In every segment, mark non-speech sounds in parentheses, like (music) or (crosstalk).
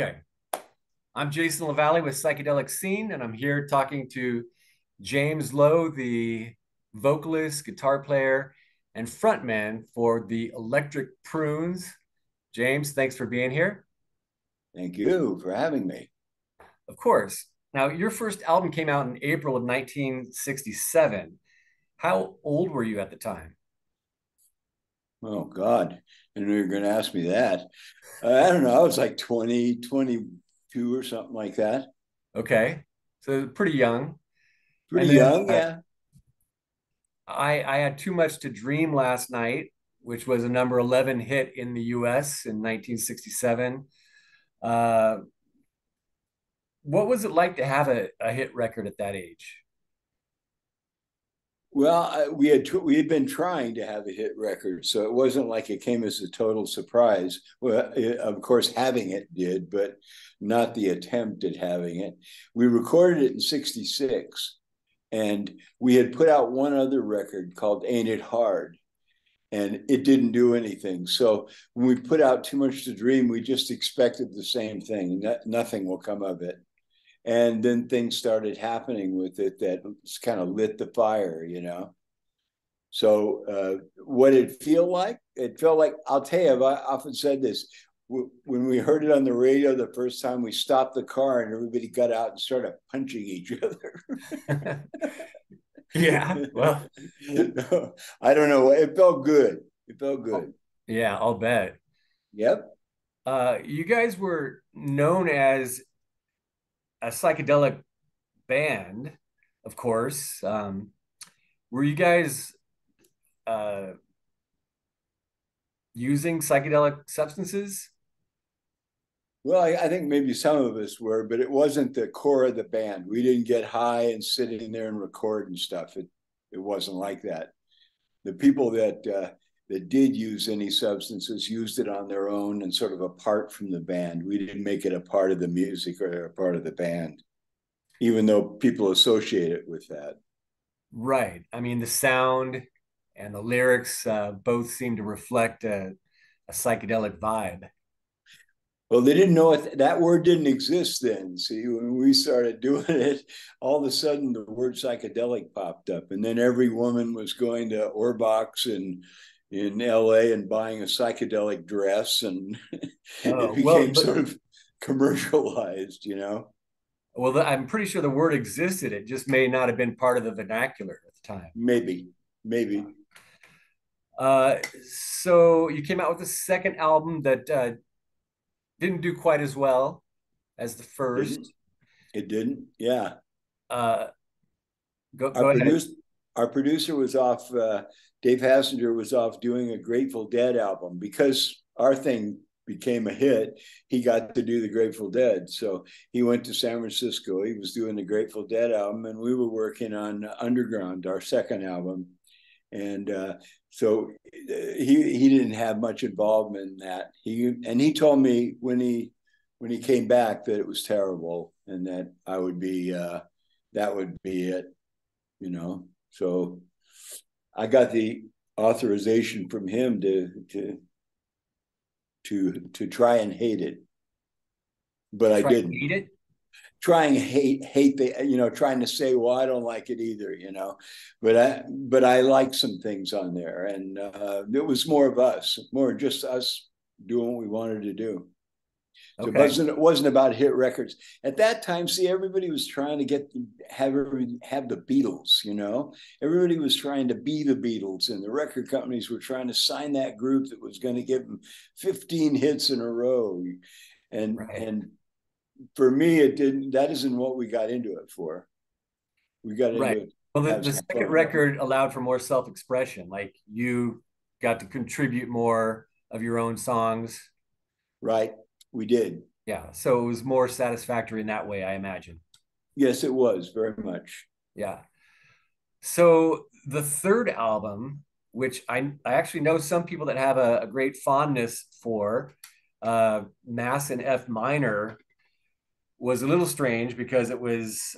Okay. I'm Jason LaValle with Psychedelic Scene, and I'm here talking to James Lowe, the vocalist, guitar player, and frontman for the Electric Prunes. James, thanks for being here. Thank you for having me. Of course. Now, your first album came out in April of 1967. How old were you at the time? Oh, God. I knew you were going to ask me that. Uh, I don't know. I was like 20, 22 or something like that. Okay. So pretty young. Pretty young, yeah. I, I had Too Much to Dream last night, which was a number 11 hit in the US in 1967. Uh, what was it like to have a, a hit record at that age? Well, we had we had been trying to have a hit record, so it wasn't like it came as a total surprise. Well, it, of course, having it did, but not the attempt at having it. We recorded it in '66, and we had put out one other record called "Ain't It Hard," and it didn't do anything. So when we put out "Too Much to Dream," we just expected the same thing. No, nothing will come of it and then things started happening with it that kind of lit the fire you know? So uh, what did it feel like? It felt like i'll tell you i've often said this when we heard it on the radio the first time we stopped the car and everybody got out and started punching each (laughs) other. (laughs) Yeah well. (laughs) I don't know it felt good it felt good. Yeah i'll bet. Yep. Uh, you guys were known as a psychedelic band, of course. Um, were you guys uh, using psychedelic substances? Well, I, I, think maybe some of us were, but it wasn't the core of the band. We didn't get high and sit in there and record and stuff. It it wasn't like that. The people that uh, that did use any substances used it on their own and sort of apart from the band. We didn't make it a part of the music or a part of the band, even though people associate it with that. Right. I mean, the sound and the lyrics uh, both seem to reflect a, a, psychedelic vibe. Well, they didn't know it. That word didn't exist then. See, when we started doing (laughs) it, all of a sudden the word psychedelic popped up, and then every woman was going to Ohrbach's and in LA and buying a psychedelic dress and (laughs) oh, it became well, but, sort of commercialized, you know. Well, I'm pretty sure the word existed. It just may not have been part of the vernacular at the time. Maybe, maybe. Uh, so you came out with a second album that uh, didn't do quite as well as the first. Didn't. It didn't. Yeah. Uh, go, go our, produce, our producer was off uh, Dave Hassinger was off doing a Grateful Dead album because our thing became a hit. He got to do the Grateful Dead. So he went to San Francisco. He was doing the Grateful Dead album, and we were working on Underground, our second album. And uh, so uh, he he didn't have much involvement in that. He and he told me when he when he came back that it was terrible and that I would be uh, that would be it, you know. So I got the authorization from him to to to to try and hate it, but try I didn't. Hate it. Trying hate hate the you know trying to say well I don't like it either you know, but I but I like some things on there and uh, it was more of us more just us doing what we wanted to do. So it wasn't it wasn't about hit records at that time. See, everybody was trying to get have have the Beatles. You know, everybody was trying to be the Beatles, and the record companies were trying to sign that group that was going to give them 15 hits in a row. And right. and for me, it didn't. That isn't what we got into it for. We got into right. it. Well, the, the second fun. record allowed for more self expression. Like you got to contribute more of your own songs. Right we did. Yeah. So it was more satisfactory in that way, I imagine. Yes, it was very much. Yeah. So the third album, which I, I actually know some people that have a, a great fondness for, uh, Mass in F minor, was a little strange because it was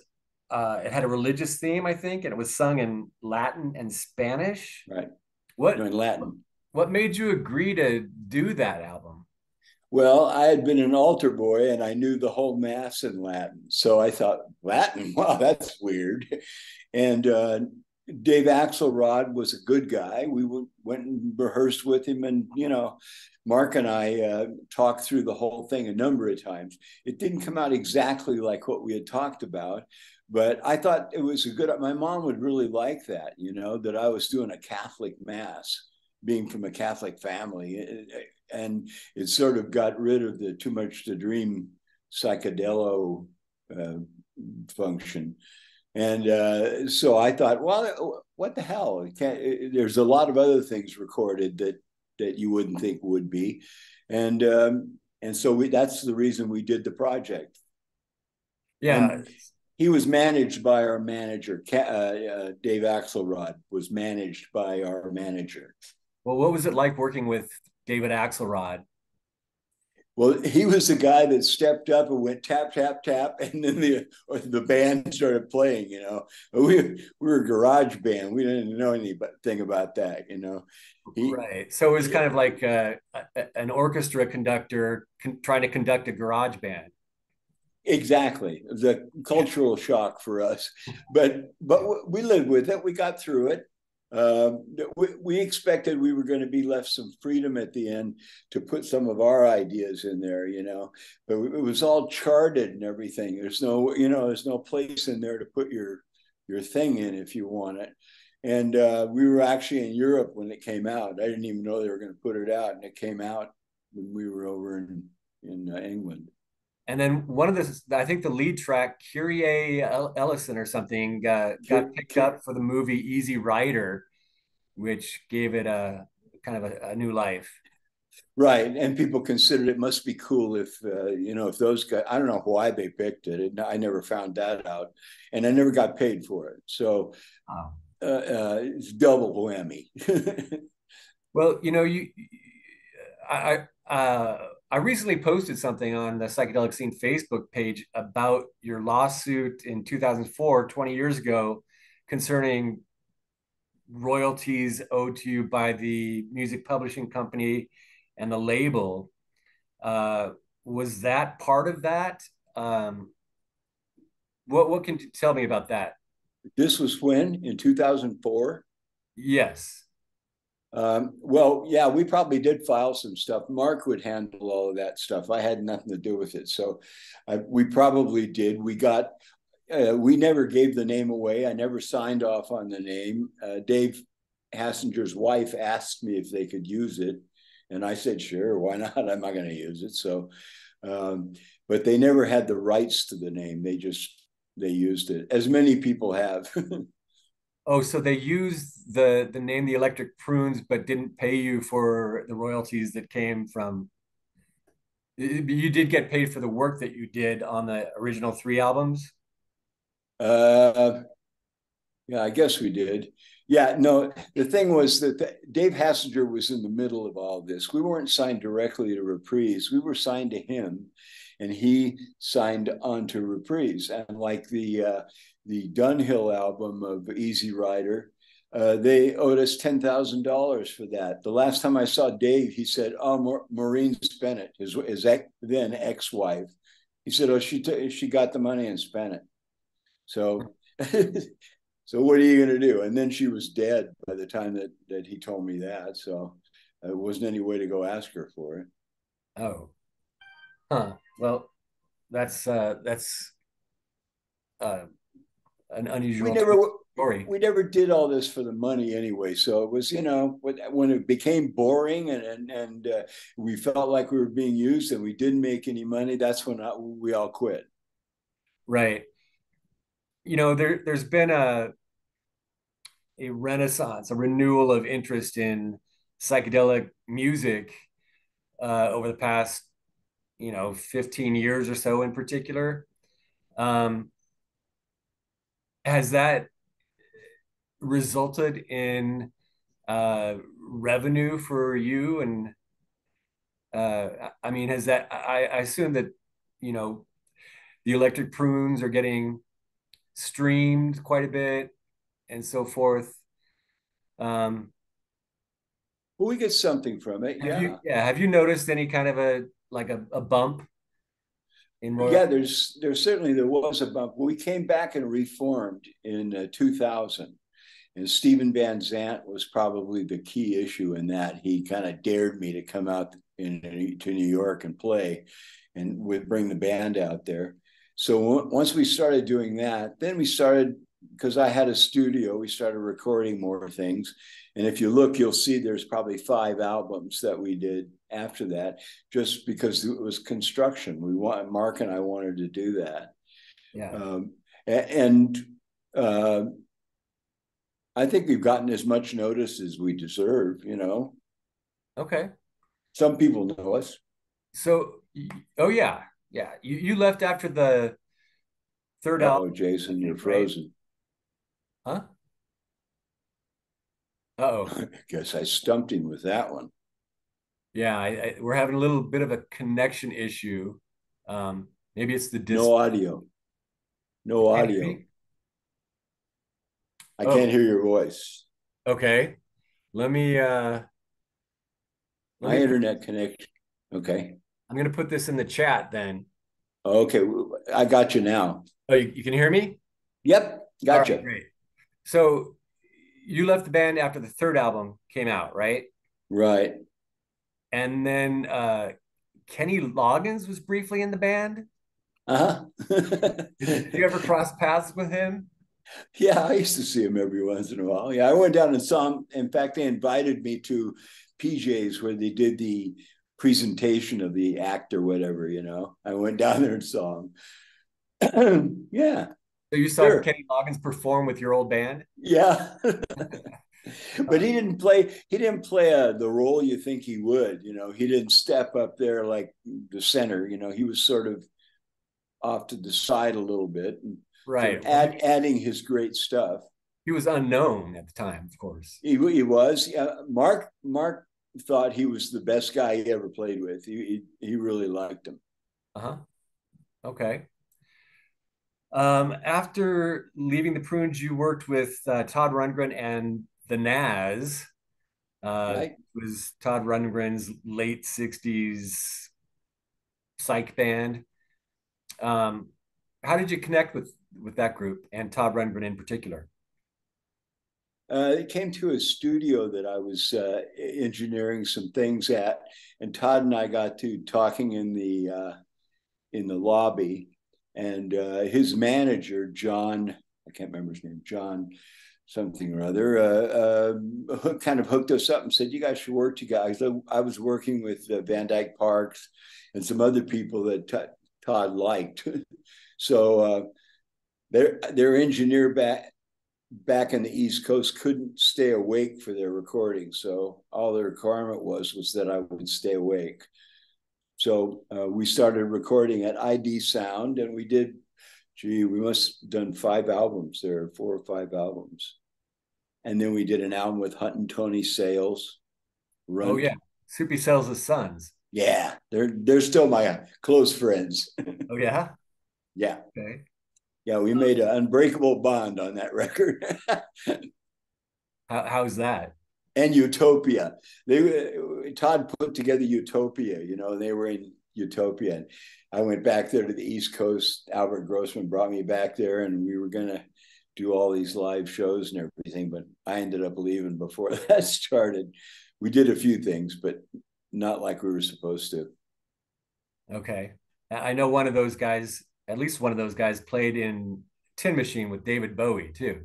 uh, it had a religious theme, I think, and it was sung in Latin and Spanish. Right. What no, in Latin? What made you agree to do that album? Well, I had been an altar boy and I knew the whole mass in Latin. So I thought, Latin, (laughs) wow, that's weird. And uh, Dave Axelrod was a good guy. We went and rehearsed with him, and you know, Mark and I uh, talked through the whole thing a number of times. It didn't come out exactly like what we had talked about, but I thought it was a good. My mom would really like that, you know, that I was doing a Catholic mass, being from a Catholic family, and it sort of got rid of the too much to dream psychedelic uh, function. And uh, so I thought, well, what the hell? there's a lot of other things recorded that that you wouldn't think would be, and um, and so we, that's the reason we did the project. Yeah. And he was managed by our manager, uh, uh, Dave Axelrod was managed by our manager. Well, what was it like working with David Axelrod? Well, he was the guy that stepped up and went tap tap tap, and then the the band started playing. You know, we we were a garage band. We didn't know anything about that. You know, he, right. So it was kind of like uh, an orchestra conductor con- trying to conduct a garage band. Exactly, the cultural shock for us, but but we lived with it. We got through it. Um, we, we, expected we were going to be left some freedom at the end to put some of our ideas in there, you know, but it was all charted and everything. There's no, you know, there's no place in there to put your your thing in if you want it. And uh, we were actually in Europe when it came out. I didn't even know they were going to put it out, and it came out when we were over in in uh, England. And then one of the, I think the lead track, Kyrie Eleison or something, uh, got picked up for the movie Easy Rider, which gave it a kind of a, a, new life. Right, and people considered it must be cool if uh, you know if those guys. I don't know why they picked it. it. I never found that out, and I never got paid for it. So oh. uh, uh, it's double whammy. (laughs) well, you know, you, I, uh, I recently posted something on the psychedelic scene Facebook page about your lawsuit in 2004, 20 years ago, concerning royalties owed to you by the music publishing company and the label. Uh, was that part of that? Um, what what can you tell me about that? This was when in 2004. Yes. Um, well, yeah, we probably did file some stuff. Mark would handle all of that stuff. I had nothing to do with it, so I, we probably did. We got. Uh, we never gave the name away. I never signed off on the name. Uh, Dave Hassinger's wife asked me if they could use it, and I said, "Sure, why not? I'm not going to use it." So, um, but they never had the rights to the name. They just they used it, as many people have. (laughs) Oh, so they used the the name the Electric Prunes, but didn't pay you for the royalties that came from. You did get paid for the work that you did on the original three albums. Uh, yeah, I guess we did. Yeah, no. The thing was that the, Dave Hassinger was in the middle of all this. We weren't signed directly to Reprise. We were signed to him, and he signed on to Reprise. And like the uh, the Dunhill album of Easy Rider, uh, they owed us ten thousand dollars for that. The last time I saw Dave, he said, "Oh, Maureen spent it." His, his ex, then ex-wife. He said, "Oh, she t- she got the money and spent it." So, (laughs) so what are you going to do? And then she was dead by the time that that he told me that. So, it wasn't any way to go ask her for it. Oh, huh. Well, that's uh, that's uh, an unusual we never, story. We never did all this for the money anyway. So it was, you know, when it became boring and and, and uh, we felt like we were being used and we didn't make any money, that's when I, we all quit. Right. You know, there there's been a a renaissance, a renewal of interest in psychedelic music uh, over the past, you know, 15 years or so in particular. Um, has that resulted in uh, revenue for you? And uh, I mean, has that? I, I assume that you know the electric prunes are getting streamed quite a bit and so forth. Um, well, we get something from it. Yeah. You, yeah. Have you noticed any kind of a like a, a bump in Royal? Yeah, there's there's certainly there was a bump. We came back and reformed in uh, 2000, and Steven Van Zandt was probably the key issue in that. He kind of dared me to come out in, to New York and play, and would bring the band out there. So once we started doing that, then we started because I had a studio. We started recording more things, and if you look, you'll see there's probably five albums that we did after that, just because it was construction. We want Mark and I wanted to do that. Yeah. Um, and uh, I think we've gotten as much notice as we deserve. You know. Okay. Some people know us. So, oh yeah, yeah. You you left after the third oh, album. Jason, you're frozen. Huh? oh. (laughs) Guess I stumped him with that one. Yeah, I, I, we're having a little bit of a connection issue. Um, maybe it's the no audio. No audio. I oh. can't hear your voice. Okay. Let me uh let my me internet connection. Okay. I'm gonna put this in the chat then. Okay, I got you now. Oh, you, you can hear me? Yep, gotcha. Right, great. So you left the band after the third album came out, right? Right. And then uh, Kenny Loggins was briefly in the band. Uh huh. Did you ever (laughs) cross paths with him? Yeah, I used to see him every once in a while. Yeah, I went down and saw him. In fact, they invited me to PJ's where they did the presentation of the act or whatever, you know. I went down there and saw him. (clears throat) yeah. So you saw sure. Kenny Loggins perform with your old band? Yeah. (laughs) (laughs) but he didn't play he didn't play a, uh, the role you think he would, you know. He didn't step up there like the center, you know. He was sort of off to the side a little bit. right. Add, adding his great stuff. He was unknown at the time, of course. He, he was. Yeah, Mark Mark thought he was the best guy he ever played with. He he, he really liked him. Uh-huh. Okay. Um, after leaving the Prunes, you worked with uh, Todd Rundgren and the Nazz. Uh, right. was Todd Rundgren's late '60s psych band. Um, how did you connect with with that group and Todd Rundgren in particular? Uh, it came to a studio that I was uh, engineering some things at, and Todd and I got to talking in the uh, in the lobby, and uh, his manager John, I can't remember his name, John something or other, uh, uh, kind of hooked us up and said, "You guys should work together." I was working with Van Dyke Parks and some other people that T- Todd liked, (laughs) so their their engineer back back in the East Coast couldn't stay awake for their recording. So all the requirement was was that I would stay awake. So uh, we started recording at ID Sound, and we did. Gee, we must have done five albums there, four or five albums, and then we did an album with Hunt and Tony Sales. Run. Oh yeah, Soupy Sales' sons. Yeah, they're they're still my close friends. (laughs) oh yeah. Yeah. Okay. Yeah, we made an unbreakable bond on that record. (laughs) How, how's that? And Utopia. They uh, Todd put together Utopia. You know, they were in Utopia. And I went back there to the East Coast. Albert Grossman brought me back there, and we were gonna do all these live shows and everything. But I ended up leaving before (laughs) that started. We did a few things, but not like we were supposed to. Okay. I know one of those guys at least one of those guys played in Tin Machine with David Bowie too.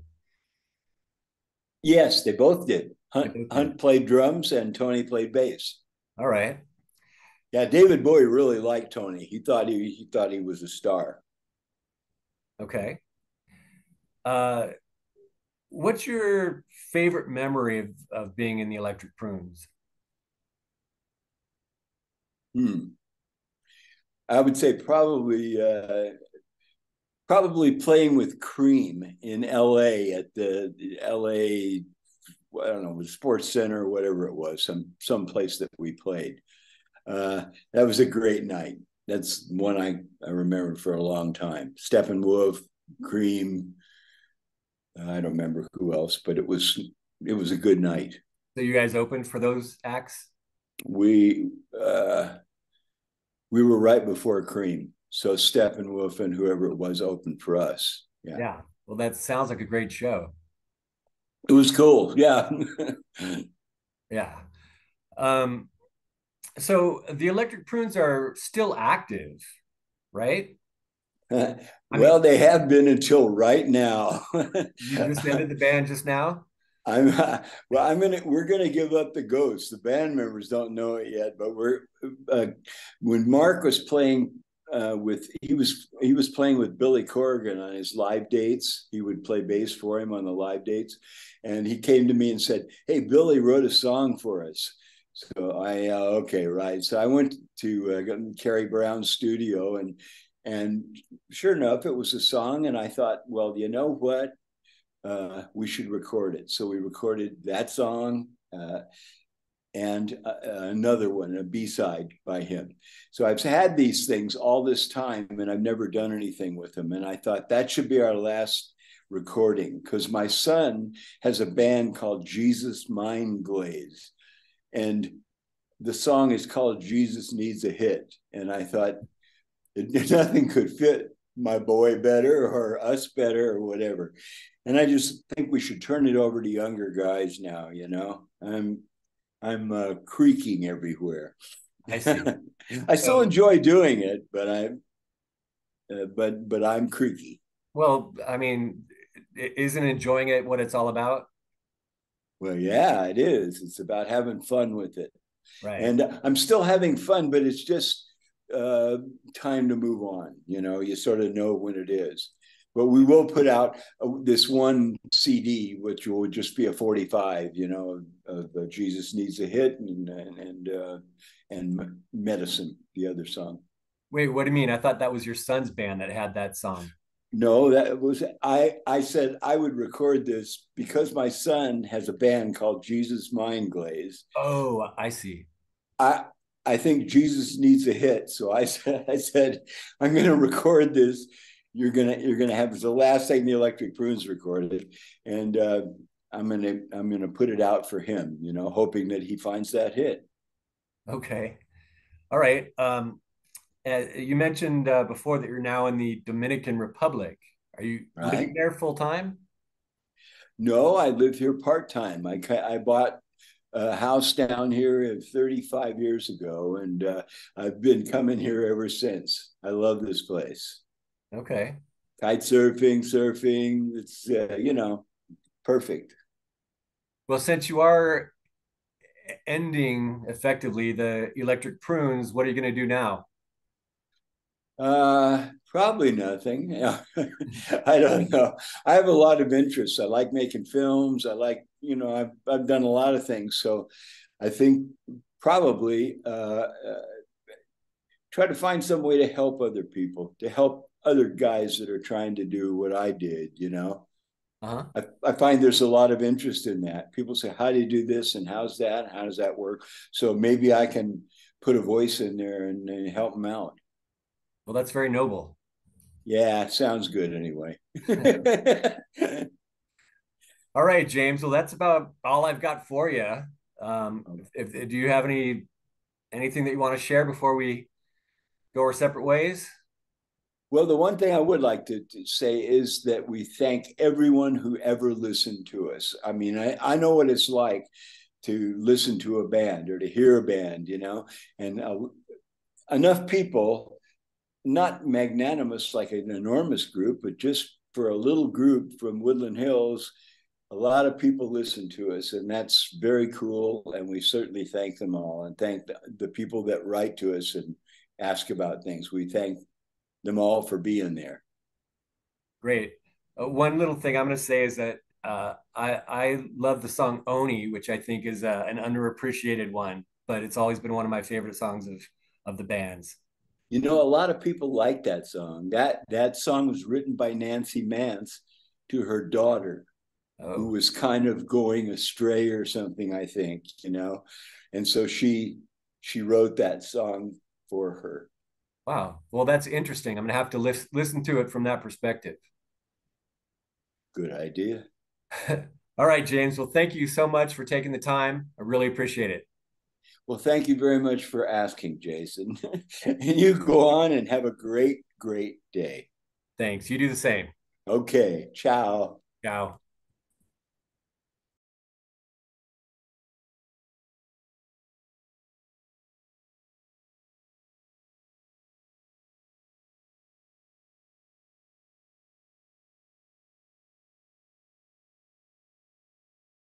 Yes, they both did. Hunt, Hunt played drums and Tony played bass. All right. Yeah, David Bowie really liked Tony. He thought he he thought he was a star. Okay. Uh, what's your favorite memory of, of being in the Electric Prunes? Hmm. I would say probably uh, probably playing with Cream in L.A. at the, the L.A. I don't know, Sports Center or whatever it was, some some place that we played. Uh, that was a great night. That's one I, I remember for a long time. Steppenwolf, Cream. I don't remember who else, but it was it was a good night. So you guys opened for those acts? We uh, we were right before Cream. So Steppenwolf and whoever it was opened for us. Yeah. Yeah. Well, that sounds like a great show. It was cool. Yeah. (laughs) yeah. Um, so the Electric Prunes are still active, right? (laughs) well, mean, they have been until right now. (laughs) you just ended the band just now. (laughs) I'm well. I'm gonna. We're gonna give up the ghost. The band members don't know it yet, but we're. Uh, when Mark was playing uh, with, he was he was playing with Billy Corgan on his live dates. He would play bass for him on the live dates, and he came to me and said, "Hey, Billy wrote a song for us." So I uh, okay, right. So I went to uh, Kerry Brown's studio and and sure enough, it was a song, and I thought, well, you know what? Uh, we should record it. So we recorded that song uh, and uh, another one, a B side by him. So I've had these things all this time, and I've never done anything with them. And I thought that should be our last recording because my son has a band called Jesus Mind Glaze, and the song is called Jesus Needs a Hit. And I thought (laughs) nothing could fit my boy better or us better or whatever. And I just think we should turn it over to younger guys now. You know, I'm I'm uh, creaking everywhere. I see. (laughs) I still enjoy doing it, but I'm uh, but but I'm creaky. Well, I mean, isn't enjoying it what it's all about? Well, yeah, it is. It's about having fun with it. Right. And I'm still having fun, but it's just uh, time to move on. You know, you sort of know when it is. But we will put out uh, this one CD, which will just be a 45, you know, of, of Jesus Needs a Hit and and and, uh, and Medicine, the other song. Wait, what do you mean? I thought that was your son's band that had that song. No, that was I. I said I would record this because my son has a band called Jesus Mind Glaze. Oh, I see. I I think Jesus needs a hit. So I (laughs) said, I said, I'm going to record this. You're gonna, you're gonna have the last thing the Electric Prunes recorded, and uh, I'm gonna, I'm gonna put it out for him. You know, hoping that he finds that hit. Okay, all right. Um, you mentioned uh, before that you're now in the Dominican Republic. Are you right. living there full time? No, I live here part time. I I bought a house down here 35 years ago, and uh, I've been coming here ever since. I love this place. Okay. Kite surfing, surfing. It's uh, you know perfect. Well, since you are ending effectively the electric prunes, what are you going to do now? Uh, probably nothing. (laughs) I don't know. I have a lot of interests. I like making films. I like, you know, I've I've done a lot of things. So, I think probably uh, uh, try to find some way to help other people, to help other guys that are trying to do what I did. You know, uh-huh. I, I find there's a lot of interest in that. People say, "How do you do this?" and "How's that?" How does that work? So maybe I can put a voice in there and, and help them out. Well, that's very noble. Yeah, sounds good anyway. (laughs) all right, James. Well, that's about all I've got for you. Um, if, if, do you have any anything that you want to share before we go our separate ways? Well, the one thing I would like to, to, say is that we thank everyone who ever listened to us. I mean, I, I know what it's like to listen to a band or to hear a band, you know, and uh, enough people not magnanimous like an enormous group, but just for a little group from Woodland Hills, a lot of people listen to us, and that's very cool. And we certainly thank them all and thank the, people that write to us and ask about things. We thank them all for being there. Great. Uh, one little thing I'm going to say is that uh, I, I love the song Onie, which I think is uh, an underappreciated one, but it's always been one of my favorite songs of, of the band's. You know, a lot of people like that song. That that song was written by Nancy Mantz to her daughter, oh. who was kind of going astray or something, I think, you know. And so she she wrote that song for her. Wow. Well, that's interesting. I'm going to have to list, listen to it from that perspective. Good idea. (laughs) All right, James. Well, thank you so much for taking the time. I really appreciate it. Well, thank you very much for asking, Jason. (laughs) and you go on and have a great, great day. Thanks. You do the same. Okay. Ciao. Ciao.